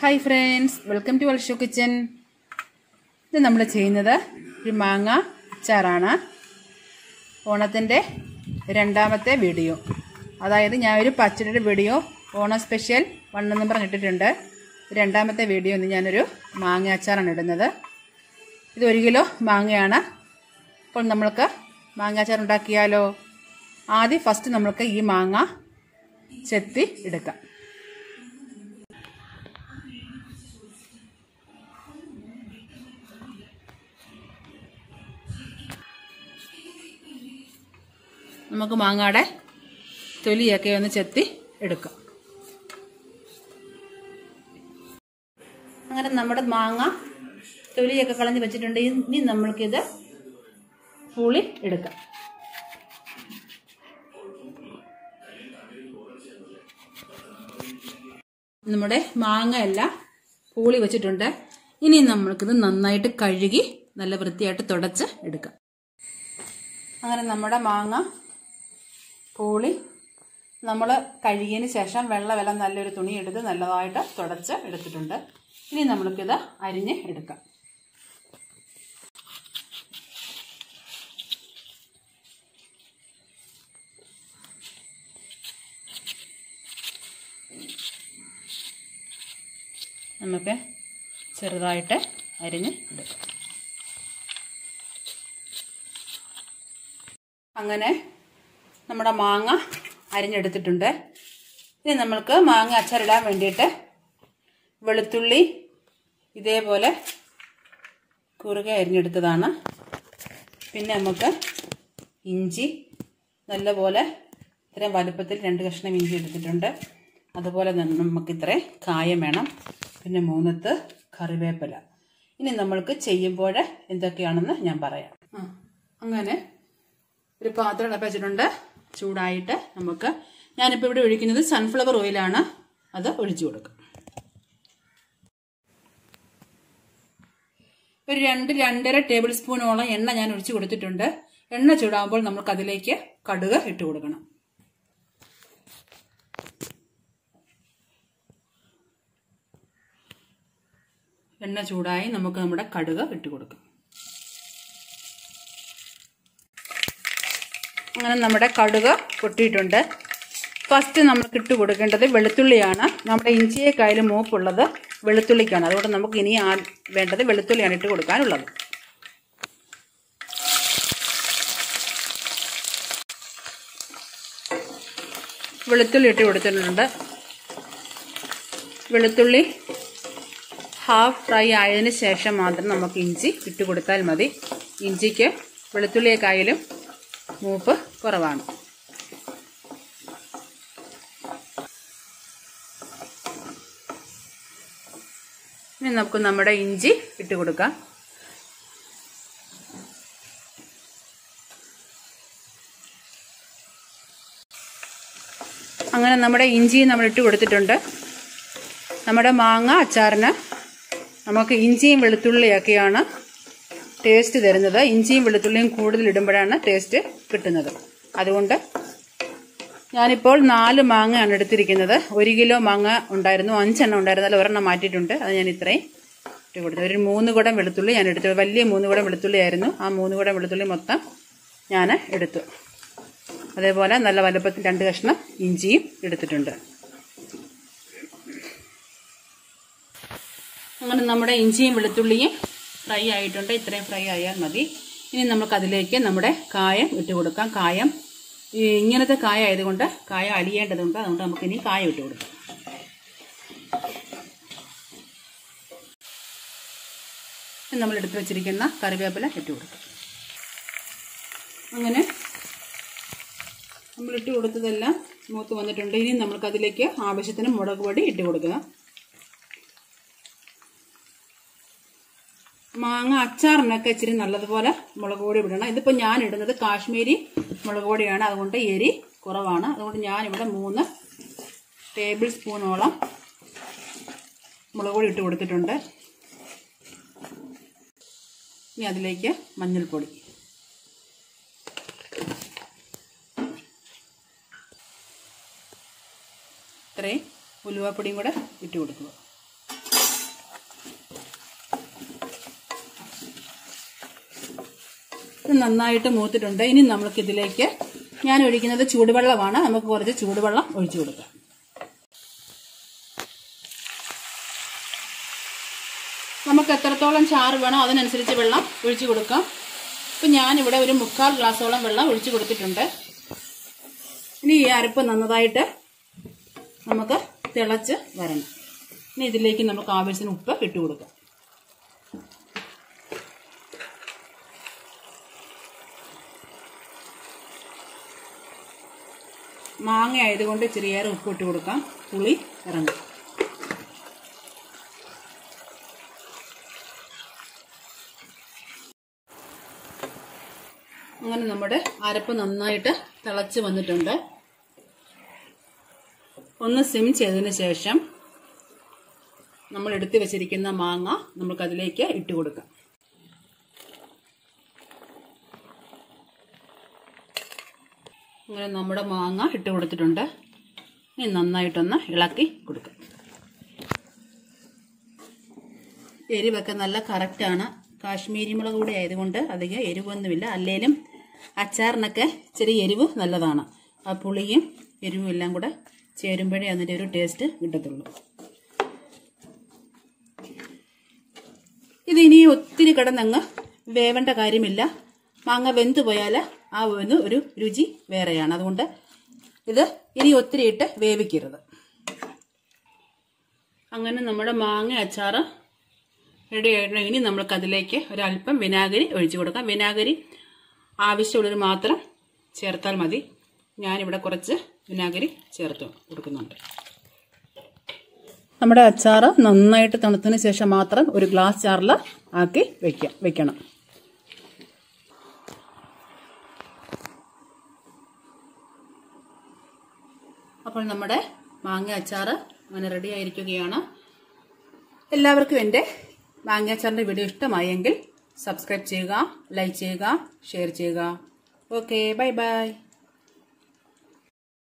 Hi friends welcome to Valshu kitchen ഇത് നമ്മൾ ചെയ്യുന്നത് ഒരു മാങ്ങ അച്ചാറാണ്. ഓണത്തിന്റെ രണ്ടാമത്തെ വീഡിയോ. അതായത് ഞാൻ ഒരു പച്ചടിയുടെ വീഡിയോ ഓണ സ്പെഷ്യൽ വണ്ണെന്നും പറഞ്ഞിട്ടിട്ടുണ്ട്. രണ്ടാമത്തെ വീഡിയോ ഇന്ന് ഞാനൊരു മാങ്ങ അച്ചാറാണ് ഇടുന്നത്. ഇത് ഒരു കിലോ മാങ്ങയാണ്. അപ്പോൾ നമ്മൾക്ക് മാങ്ങ അച്ചാർ ഉണ്ടാക്കിയാലോ? ആദ്യം ഫസ്റ്റ് നമ്മൾക്ക് ഈ മാങ്ങ ചെത്തി എടുക്കാം. നമുക്ക് മാങ്ങയുടെ തൊലിയൊക്കെ ഒന്ന് ചെത്തി എടുക്കാം. അങ്ങനെ നമ്മുടെ മാങ്ങ തൊലിയൊക്കെ കളഞ്ഞ് വെച്ചിട്ടുണ്ട്. ഇനി നമ്മൾക്കിത് പുളി എടുക്കാം. നമ്മുടെ മാങ്ങ എല്ലാം പൂളി വെച്ചിട്ടുണ്ട്. ഇനി നമ്മൾക്കിത് നന്നായിട്ട് കഴുകി നല്ല വൃത്തിയായിട്ട് തുടച്ച് എടുക്കാം. അങ്ങനെ നമ്മുടെ മാങ്ങ പൂളി നമ്മൾ കഴുകിയതിന് ശേഷം വെള്ളമെല്ലാം നല്ലൊരു തുണി എടുത്ത് നല്ലതായിട്ട് തുടച്ച് എടുത്തിട്ടുണ്ട്. ഇനി നമ്മൾക്കിത് അരിഞ്ഞ് എടുക്കാം. നമുക്ക് ചെറുതായിട്ട് അരിഞ്ഞ് എടുക്കാം. അങ്ങനെ നമ്മുടെ മാങ്ങ അരിഞ്ഞെടുത്തിട്ടുണ്ട്. ഇനി നമ്മൾക്ക് മാങ്ങ അച്ചാറിടാൻ വേണ്ടിയിട്ട് വെളുത്തുള്ളി ഇതേപോലെ കുറുകെ അരിഞ്ഞെടുത്തതാണ്. പിന്നെ നമുക്ക് ഇഞ്ചി നല്ലപോലെ ഇത്രയും വലുപ്പത്തിൽ രണ്ട് കഷ്ണം ഇഞ്ചി എടുത്തിട്ടുണ്ട്. അതുപോലെ തന്നെ നമുക്ക് ഇത്രയും കായം വേണം. പിന്നെ മൂന്നത്ത് കറിവേപ്പില. ഇനി നമ്മൾക്ക് ചെയ്യുമ്പോൾ എന്തൊക്കെയാണെന്ന് ഞാൻ പറയാം. അങ്ങനെ ഒരു പാത്രം അടപ്പ് വെച്ചിട്ടുണ്ട് ചൂടായിട്ട് നമുക്ക് ഞാനിപ്പോൾ ഇവിടെ ഒഴിക്കുന്നത് സൺഫ്ലവർ ഓയിലാണ് അത് ഒഴിച്ചു കൊടുക്കും. ഒരു രണ്ട് രണ്ടര ടേബിൾ സ്പൂണോളം എണ്ണ ഞാൻ ഒഴിച്ചു കൊടുത്തിട്ടുണ്ട്. എണ്ണ ചൂടാകുമ്പോൾ നമുക്ക് അതിലേക്ക് കടുക് ഇട്ട് കൊടുക്കണം. എണ്ണ ചൂടായി നമുക്ക് നമ്മുടെ കടുക് ഇട്ട് കൊടുക്കാം. അങ്ങനെ നമ്മുടെ കടുക് പൊട്ടിയിട്ടുണ്ട്. ഫസ്റ്റ് നമുക്ക് ഇട്ട് കൊടുക്കേണ്ടത് വെളുത്തുള്ളിയാണ്. നമ്മുടെ ഇഞ്ചിയേക്കായാലും മൂപ്പുള്ളത് വെളുത്തുള്ളിക്കാണ്. അതുകൊണ്ട് നമുക്ക് ഇനി ആ വേണ്ടത് വെളുത്തുള്ളിയാണ് ഇട്ട് കൊടുക്കാനുള്ളത്. വെളുത്തുള്ളി ഇട്ട് കൊടുത്തിട്ടുണ്ട്. വെളുത്തുള്ളി ഹാഫ് ഫ്രൈ ആയതിന് ശേഷം മാത്രം നമുക്ക് ഇഞ്ചി ഇട്ട് കൊടുത്താൽ മതി. ഇഞ്ചിക്ക് വെളുത്തുള്ളിയേക്കായാലും മൂപ്പ് കുറവാണ്. ഇനി നമുക്ക് നമ്മുടെ ഇഞ്ചി ഇട്ട് കൊടുക്കാം. അങ്ങനെ നമ്മുടെ ഇഞ്ചി നമ്മൾ ഇട്ട് കൊടുത്തിട്ടുണ്ട്. നമ്മുടെ മാങ്ങ അച്ചാറിന് നമുക്ക് ഇഞ്ചിയും വെളുത്തുള്ളിയൊക്കെയാണ് ടേസ്റ്റ് തരുന്നത് ഇഞ്ചിയും വെളുത്തുള്ളിയും കൂടുതൽ ഇടുമ്പോഴാണ് ടേസ്റ്റ് കിട്ടുന്നത്. അതുകൊണ്ട് ഞാനിപ്പോൾ നാല് മാങ്ങയാണ് എടുത്തിരിക്കുന്നത്. ഒരു കിലോ മാങ്ങ ഉണ്ടായിരുന്നു. അഞ്ചെണ്ണം ഉണ്ടായിരുന്നു. അതിൽ ഒരെണ്ണം മാറ്റിയിട്ടുണ്ട്. അത് ഞാൻ ഇത്രയും ഇട്ട് കൊടുത്തു. ഒരു മൂന്ന് കുടം വെളുത്തുള്ളി ഞാൻ എടുത്തു. വലിയ മൂന്ന് കുടം വെളുത്തുള്ളി ആയിരുന്നു. ആ മൂന്ന് കുടം വെളുത്തുള്ളി മൊത്തം ഞാൻ എടുത്തു. അതേപോലെ നല്ല വലുപ്പത്തിൽ രണ്ട് കഷ്ണം ഇഞ്ചിയും എടുത്തിട്ടുണ്ട്. അങ്ങനെ നമ്മുടെ ഇഞ്ചിയും വെളുത്തുള്ളിയും ഫ്രൈ ആയിട്ടുണ്ട്. ഇത്രയും ഫ്രൈ ആയാൽ മതി. ഇനി നമുക്കതിലേക്ക് നമ്മുടെ കായം ഇട്ട് കൊടുക്കാം. കായം ഇങ്ങനത്തെ കായ ആയതുകൊണ്ട് കായ അലിയേണ്ടതുണ്ട് അതുകൊണ്ട് നമുക്ക് ഇനി കായ ഇട്ട് കൊടുക്കാം. നമ്മൾ എടുത്തു വെച്ചിരിക്കുന്ന കറിവേപ്പില ഇട്ട് കൊടുക്കാം. അങ്ങനെ നമ്മൾ ഇട്ട് കൊടുത്തതെല്ലാം മൂത്ത് വന്നിട്ടുണ്ട്. ഇനി നമുക്ക് അതിലേക്ക് ആവശ്യത്തിന് മുളക് പൊടി ഇട്ട് കൊടുക്കുക. മാങ്ങ അച്ചാറിനൊക്കെ ഇച്ചിരി നല്ലതുപോലെ മുളക് പൊടി ഇടണം. ഇതിപ്പോൾ ഞാൻ ഇടുന്നത് കാശ്മീരി മുളക് പൊടിയാണ്. അതുകൊണ്ട് എരി കുറവാണ്. അതുകൊണ്ട് ഞാനിവിടെ മൂന്ന് ടേബിൾ സ്പൂണോളം മുളക് പൊടി ഇട്ട് കൊടുത്തിട്ടുണ്ട്. ഇനി അതിലേക്ക് മഞ്ഞൾപ്പൊടി. ഇത്രയും ഉലുവപ്പൊടിയും കൂടെ ഇട്ട് കൊടുക്കുക. നന്നായിട്ട് മൂത്തിട്ടുണ്ട്. ഇനി നമുക്ക് ഇതിലേക്ക് ഞാൻ ഒഴിക്കുന്നത് ചൂടുവെള്ളമാണ്. നമുക്ക് കുറച്ച് ചൂടുവെള്ളം ഒഴിച്ചു കൊടുക്കാം. നമുക്ക് എത്രത്തോളം ചാറ് വേണോ അതിനനുസരിച്ച് വെള്ളം ഒഴിച്ചു കൊടുക്കാം. ഇപ്പം ഞാനിവിടെ ഒരു മുക്കാൽ ഗ്ലാസോളം വെള്ളം ഒഴിച്ചു കൊടുത്തിട്ടുണ്ട്. ഇനി ഈ അരപ്പ് നന്നതായിട്ട് നമുക്ക് തിളച്ച് വരണം. ഇനി ഇതിലേക്ക് നമുക്ക് ആവശ്യത്തിന് ഉപ്പ് ഇട്ട് കൊടുക്കാം. മാങ്ങ ആയതുകൊണ്ട് ചെറിയേറെ ഉപ്പ് ഇട്ട് കൊടുക്കാം. പുളി ഇറങ്ങും. അങ്ങനെ നമ്മുടെ അരപ്പ് നന്നായിട്ട് തിളച്ച് വന്നിട്ടുണ്ട്. ഒന്ന് സിം ചെയ്തതിന് ശേഷം നമ്മൾ എടുത്തു വെച്ചിരിക്കുന്ന മാങ്ങ നമുക്കതിലേക്ക് ഇട്ട് കൊടുക്കാം. അങ്ങനെ നമ്മുടെ മാങ്ങ ഇട്ട് കൊടുത്തിട്ടുണ്ട്. ഇനി നന്നായിട്ടൊന്ന് ഇളക്കി കൊടുക്കാം. എരിവൊക്കെ നല്ല കറക്റ്റാണ് കാശ്മീരി മുളക് കൂടി ആയതുകൊണ്ട് അധികം എരിവൊന്നുമില്ല. അല്ലേലും അച്ചാറിനൊക്കെ ചെറിയ എരിവ് നല്ലതാണ്. ആ പുളിയും എരിവും എല്ലാം കൂടെ ചേരുമ്പോഴേ അതിന്റെ ഒരു ടേസ്റ്റ് കിട്ടത്തുള്ളൂ. ഇത് ഇനി ഒത്തിരി കിടന്നങ്ങ് വേവേണ്ട കാര്യമില്ല. മാങ്ങ വെന്ത് പോയാൽ ആ ഒരു ഒരു രുചി വേറെയാണ്. അതുകൊണ്ട് ഇത് ഇനി ഒത്തിരി ഇട്ട് വേവിക്കരുത്. അങ്ങനെ നമ്മുടെ മാങ്ങ അച്ചാറ് റെഡി ആയിട്ടുണ്ടെങ്കിൽ ഇനി നമ്മൾക്ക് അതിലേക്ക് ഒരല്പം വിനാഗിരി ഒഴിച്ചു കൊടുക്കാം. വിനാഗിരി ആവശ്യമുള്ളവർ മാത്രം ചേർത്താൽ മതി. ഞാനിവിടെ കുറച്ച് വിനാഗിരി ചേർത്ത് കൊടുക്കുന്നുണ്ട്. നമ്മുടെ അച്ചാറ് നന്നായിട്ട് തണുത്തതിന് ശേഷം മാത്രം ഒരു ഗ്ലാസ് ചാറിൽ ആക്കി വെക്കാം വെക്കണം. അപ്പോൾ നമ്മുടെ മാങ്ങ അച്ചാർ അങ്ങനെ റെഡി ആയിരിക്കുകയാണ്. എല്ലാവർക്കും എന്റെ മാങ്ങ അച്ചാറിന്റെ വീഡിയോ ഇഷ്ടമായെങ്കിൽ സബ്സ്ക്രൈബ് ചെയ്യുക ലൈക്ക് ചെയ്യുക ഷെയർ ചെയ്യുക. Okay bye bye